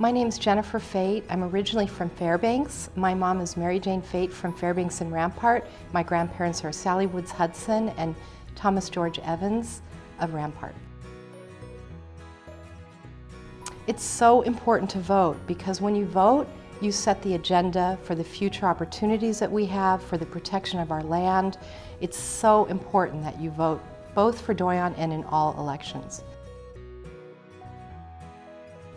My name is Jennifer Fate. I'm originally from Fairbanks. My mom is Mary Jane Fate from Fairbanks and Rampart. My grandparents are Sally Woods Hudson and Thomas George Evans of Rampart. It's so important to vote because when you vote, you set the agenda for the future opportunities that we have, for the protection of our land. It's so important that you vote both for Doyon and in all elections.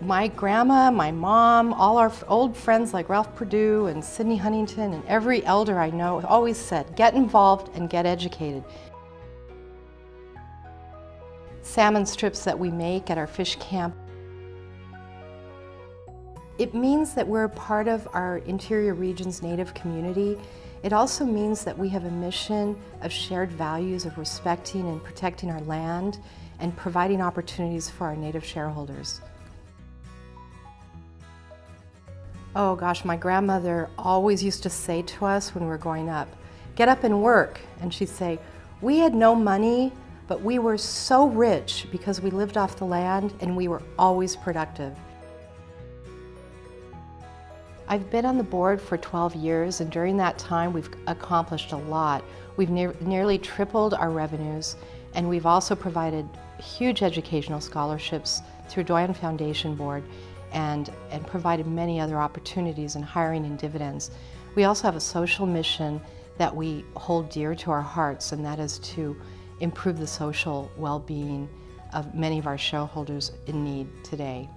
My grandma, my mom, all our old friends like Ralph Perdue and Sidney Huntington and every elder I know always said, get involved and get educated. Salmon strips that we make at our fish camp it means that we're a part of our interior region's Native community. It also means that we have a mission of shared values of respecting and protecting our land and providing opportunities for our Native shareholders. Oh gosh, my grandmother always used to say to us when we were growing up, get up and work. And she'd say, we had no money, but we were so rich because we lived off the land and we were always productive. I've been on the board for 12 years and during that time we've accomplished a lot. We've ne nearly tripled our revenues and we've also provided huge educational scholarships through Doyon Foundation Board and, and provided many other opportunities in hiring and dividends. We also have a social mission that we hold dear to our hearts and that is to improve the social well-being of many of our shareholders in need today.